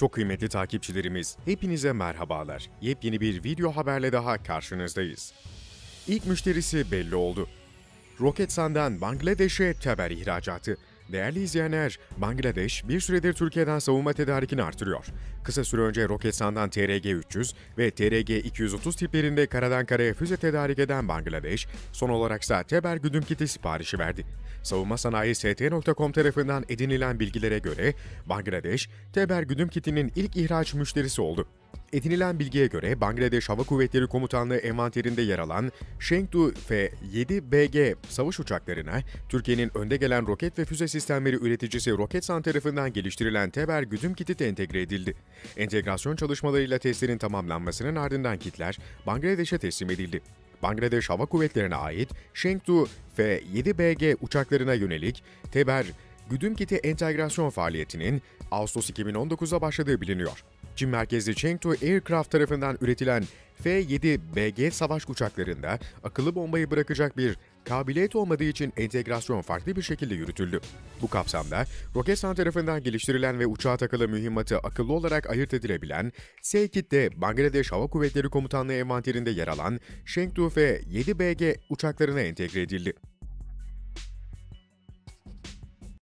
Çok kıymetli takipçilerimiz, hepinize merhabalar. Yepyeni bir video haberle daha karşınızdayız. İlk müşterisi belli oldu. Roketsan'dan Bangladeş'e teber ihracatı. Değerli izleyenler, Bangladeş bir süredir Türkiye'den savunma tedarikini artırıyor. Kısa süre önce Roketsan'dan TRG-300 ve TRG-230 tiplerinde karadan karaya füze tedarik eden Bangladeş, son olarak ise Teber güdüm kiti siparişi verdi. Savunma sanayi ST.com tarafından edinilen bilgilere göre Bangladeş, Teber güdüm kitinin ilk ihraç müşterisi oldu. Edinilen bilgiye göre Bangladeş Hava Kuvvetleri Komutanlığı envanterinde yer alan Chengdu F-7BG savaş uçaklarına Türkiye'nin önde gelen roket ve füze sistemleri üreticisi Roketsan tarafından geliştirilen Teber güdüm kiti de entegre edildi. Entegrasyon çalışmalarıyla testlerin tamamlanmasının ardından kitler Bangladeş'e teslim edildi. Bangladeş Hava Kuvvetleri'ne ait Chengdu F-7BG uçaklarına yönelik Teber güdüm kiti entegrasyon faaliyetinin Ağustos 2019'da başladığı biliniyor. Çin merkezli Chengdu Aircraft tarafından üretilen F-7BG savaş uçaklarında akıllı bombayı bırakacak bir kabiliyet olmadığı için entegrasyon farklı bir şekilde yürütüldü. Bu kapsamda Roketsan tarafından geliştirilen ve uçağa takılı mühimmatı akıllı olarak ayırt edilebilen S-Kit de Bangladeş Hava Kuvvetleri Komutanlığı envanterinde yer alan Chengdu F-7BG uçaklarına entegre edildi.